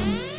Bye.